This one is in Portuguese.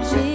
tarde.